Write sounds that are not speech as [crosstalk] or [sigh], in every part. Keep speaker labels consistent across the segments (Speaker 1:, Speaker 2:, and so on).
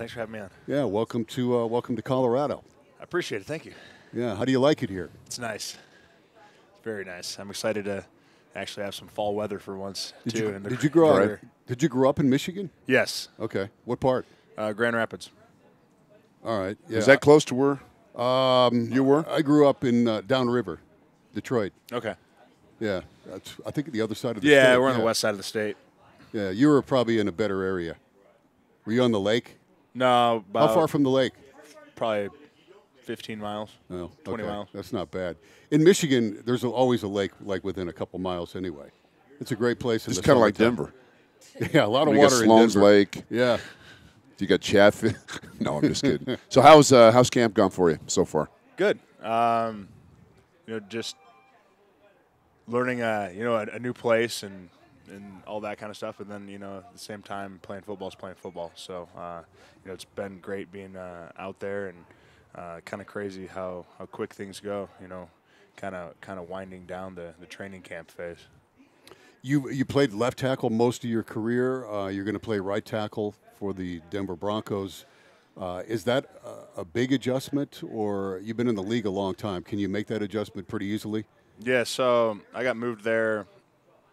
Speaker 1: Thanks for having me on.
Speaker 2: Yeah, welcome to uh, welcome to Colorado.
Speaker 1: I appreciate it. Thank you.
Speaker 2: Yeah, how do you like it here?
Speaker 1: It's nice. It's very nice. I'm excited to actually have some fall weather for once
Speaker 2: Did
Speaker 1: too.
Speaker 2: you
Speaker 1: in the
Speaker 2: did you grow up?
Speaker 1: career.
Speaker 2: Did you grow up in Michigan?
Speaker 1: Yes,
Speaker 2: Okay, what part?
Speaker 1: uh, Grand Rapids.
Speaker 2: All right. Yeah.
Speaker 3: Is that close to where
Speaker 2: um,
Speaker 3: you were?
Speaker 2: I grew up in uh, Downriver, Detroit.
Speaker 1: Okay.
Speaker 2: Yeah, that's, I think the other side of the
Speaker 1: Yeah,
Speaker 2: state.
Speaker 1: we're on
Speaker 2: yeah.
Speaker 1: the west side of the state.
Speaker 2: Yeah, you were probably in a better area. Were you on the lake?
Speaker 1: No, about
Speaker 2: How far from the lake?
Speaker 1: probably 15 miles.
Speaker 2: Oh,
Speaker 1: 20
Speaker 2: okay.
Speaker 1: miles.
Speaker 2: That's not bad. In Michigan, there's always a lake like within a couple miles anyway. It's a great place. in
Speaker 3: It's kind of like. Denver. [laughs]
Speaker 2: Yeah, a lot of
Speaker 3: You got
Speaker 2: water in
Speaker 3: Sloan's
Speaker 2: Denver.
Speaker 3: Lake.
Speaker 2: Yeah.
Speaker 3: You got Chaff. [laughs] no, I'm just kidding. So how's uh, how's camp gone for you so far?
Speaker 1: Good. Um, you know, just learning, uh, you know, a, a new place and and all that kind of stuff. And then, you know, at the same time, playing football is playing football. So, uh, you know, it's been great being uh, out there and uh, kind of crazy how, how quick things go. You know, kind of kind of winding down the, the training camp phase.
Speaker 2: You you played left tackle most of your career. Uh, you're going to play right tackle for the Denver Broncos. Uh, is that a, a big adjustment, or you've been in the league a long time? Can you make that adjustment pretty easily?
Speaker 1: Yeah, so I got moved there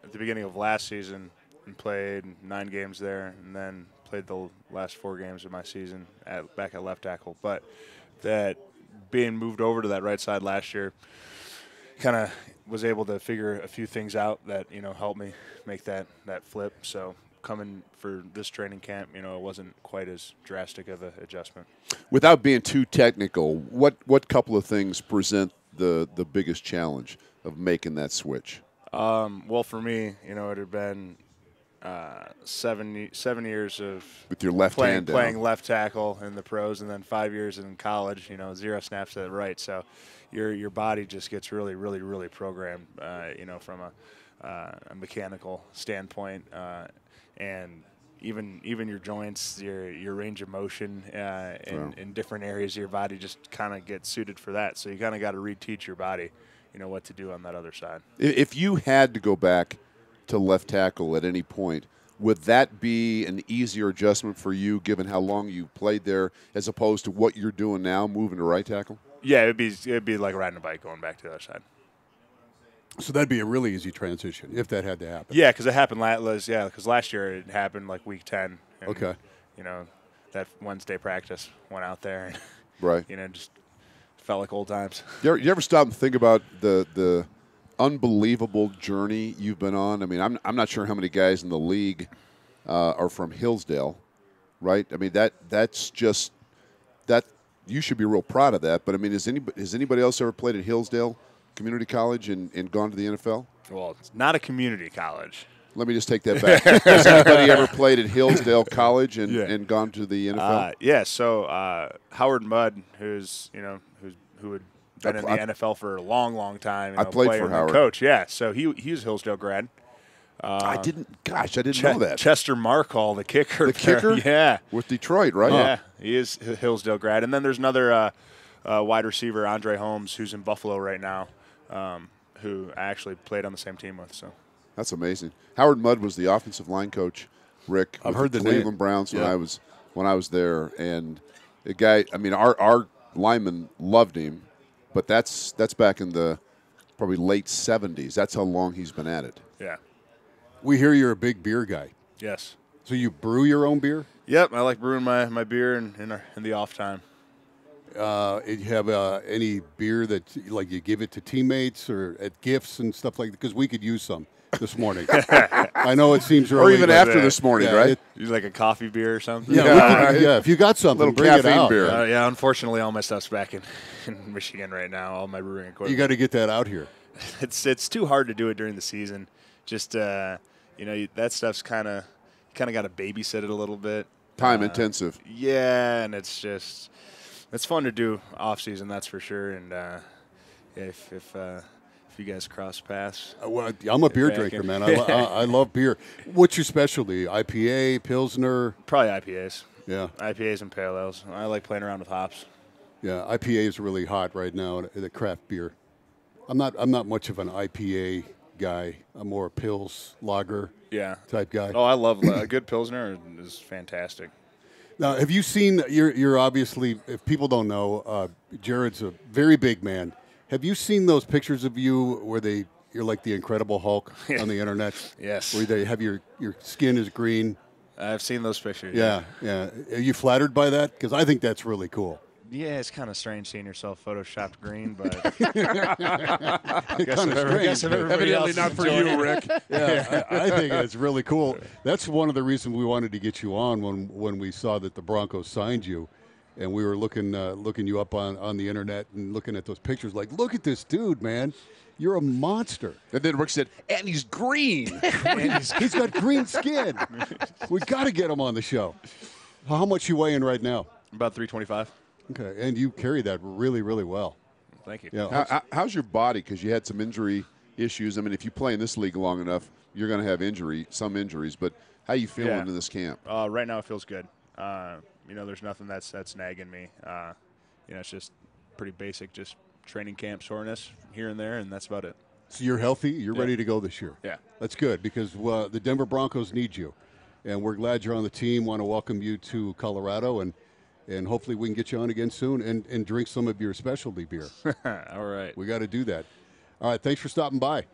Speaker 1: at the beginning of last season and played nine games there, and then played the last four games of my season at back at left tackle. But that being moved over to that right side last year, kind of was able to figure a few things out that you know helped me make that that flip. So coming for this training camp, you know, it wasn't quite as drastic of an adjustment.
Speaker 3: Without being too technical, what what couple of things present the the biggest challenge of making that switch?
Speaker 1: Um, well, for me, you know, it had been uh, seven seven years of
Speaker 3: With your left
Speaker 1: playing,
Speaker 3: hand down.
Speaker 1: playing left tackle in the pros, and then five years in college. You know, zero snaps at the right. So your your body just gets really, really, really programmed. Uh, you know, from a, uh, a mechanical standpoint, uh, and even even your joints, your your range of motion uh, in,
Speaker 3: Wow.
Speaker 1: in different areas of your body just kind of get suited for that. So you kind of got to reteach your body, you know, what to do on that other side.
Speaker 3: If you had to go back to left tackle at any point, would that be an easier adjustment for you, given how long you played there, as opposed to what you're doing now, moving to right tackle?
Speaker 1: Yeah, it'd be it'd be like riding a bike going back to the other side.
Speaker 2: So that'd be a really easy transition if that had to happen.
Speaker 1: Yeah, because it happened last yeah, because last year it happened like week ten. and,
Speaker 2: Okay.
Speaker 1: You know, that Wednesday practice went out there, and
Speaker 3: Right.
Speaker 1: you know, just felt like old times. [laughs]
Speaker 3: You ever, you ever stop and think about the the unbelievable journey you've been on? I mean, I'm I'm not sure how many guys in the league uh, are from Hillsdale, right? I mean that that's just that you should be real proud of that. But I mean, has anybody has anybody else ever played at Hillsdale Community College and, and gone to the NFL?
Speaker 1: Well, it's not a community college.
Speaker 3: Let me just take that back. [laughs] has anybody ever played at Hillsdale College and,
Speaker 1: Yeah.
Speaker 3: and gone to the NFL?
Speaker 1: Uh, yeah, so uh, Howard Mudd, who's you know who's who had been
Speaker 3: I
Speaker 1: in the NFL for a long, long time. You
Speaker 3: I played
Speaker 1: player
Speaker 3: for Howard.
Speaker 1: Coach, yeah. So he he was Hillsdale grad.
Speaker 3: I didn't. Gosh, I didn't
Speaker 1: Ch-
Speaker 3: know that.
Speaker 1: Chester Marcol, the kicker.
Speaker 3: the kicker, [laughs]
Speaker 1: yeah.
Speaker 3: with Detroit, right?
Speaker 1: Yeah, he is Hillsdale grad. And then there's another uh, uh, wide receiver, Andre Holmes, who's in Buffalo right now, um, who I actually played on the same team with. So
Speaker 3: That's amazing. Howard Mudd was the offensive line coach. Rick,
Speaker 2: I've heard the
Speaker 3: Cleveland
Speaker 2: name.
Speaker 3: Browns when
Speaker 2: Yeah.
Speaker 3: I was when I was there, and the guy. I mean, our our linemen loved him, but that's that's back in the probably late '70s. That's how long he's been at it.
Speaker 1: yeah,
Speaker 2: We hear you're a big beer guy.
Speaker 1: yes,
Speaker 2: So you brew your own beer?
Speaker 1: yep. I like brewing my, my beer in in, our, in the off time.
Speaker 2: Uh, you have uh, any beer that like you give it to teammates or at gifts and stuff like that? Because we could use some this morning. [laughs] I know it seems
Speaker 3: Or even after
Speaker 1: uh,
Speaker 3: this morning,
Speaker 2: yeah,
Speaker 3: right?
Speaker 2: it-
Speaker 1: You like a coffee beer or something?
Speaker 2: yeah,
Speaker 3: Yeah,
Speaker 2: could- yeah. If you got something,
Speaker 3: Little
Speaker 2: bring it
Speaker 3: caffeine
Speaker 2: out.
Speaker 3: beer.
Speaker 1: Uh, yeah, unfortunately, all my stuff's back in, [laughs] in Michigan right now. All my brewing equipment.
Speaker 2: You got to get that out here. [laughs]
Speaker 1: it's it's too hard to do it during the season. Just uh, you know, that stuff's kind of kind of got to babysit it a little bit.
Speaker 3: Time
Speaker 1: Uh,
Speaker 3: intensive.
Speaker 1: Yeah, and it's just it's fun to do off season, that's for sure. And uh, if if uh, if you guys cross paths,
Speaker 2: Uh, well, I'm a beer drinker, man. [laughs] I, I, I love beer. What's your specialty? IPA, Pilsner?
Speaker 1: probably IPAs,
Speaker 2: Yeah,
Speaker 1: IPAs and pale ales. I like playing around with hops.
Speaker 2: yeah. IPA is really hot right now. The craft beer. I'm not. I'm not much of an IPA guy. I'm more a Pils lager
Speaker 1: Yeah.
Speaker 2: type guy.
Speaker 1: Oh, I love a good pilsner is fantastic.
Speaker 2: Now, have you seen? You're, you're obviously, if people don't know, uh, Jared's a very big man. Have you seen those pictures of you where they you're like the Incredible Hulk [laughs] on the internet?
Speaker 1: Yes.
Speaker 2: Where they have your your skin is green.
Speaker 1: I've seen those pictures.
Speaker 2: Yeah, yeah. Are you flattered by that? Because I think that's really cool.
Speaker 1: Yeah, it's kind of strange seeing yourself photoshopped green, but [laughs] [laughs]
Speaker 2: Kind of strange.
Speaker 1: guess if everybody
Speaker 3: Evidently not for you, Rick.
Speaker 2: yeah, I, I think it's really cool. That's one of the reasons we wanted to get you on when when we saw that the Broncos signed you, and we were looking uh, looking you up on on the internet and looking at those pictures. Like, look at this dude, man. You're a monster.
Speaker 3: And then Rick said, and he's green. [laughs]
Speaker 2: He's got green skin. [laughs] We got to get him on the show. How much you weighing right now?
Speaker 1: About 325.
Speaker 2: Okay, and you carry that really, really well.
Speaker 1: Thank you.
Speaker 2: Yeah.
Speaker 3: How, how- how's your body? Because you had some injury issues. I mean, if you play in this league long enough, you're going to have injury, some injuries. But how you feeling
Speaker 1: Yeah.
Speaker 3: in this camp?
Speaker 1: Uh, right now, it feels good. Uh, you know, there's nothing that's that's nagging me. Uh, you know, it's just pretty basic, just training camp soreness here and there, and that's about it.
Speaker 2: So you're healthy. You're
Speaker 1: Yeah.
Speaker 2: ready to go this year.
Speaker 1: Yeah.
Speaker 2: That's good because uh, the Denver Broncos need you, and we're glad you're on the team. Want to welcome you to Colorado, and and hopefully we can get you on again soon and, and drink some of your specialty beer. [laughs]
Speaker 1: All right.
Speaker 2: we got to do that. All right. Thanks for stopping by.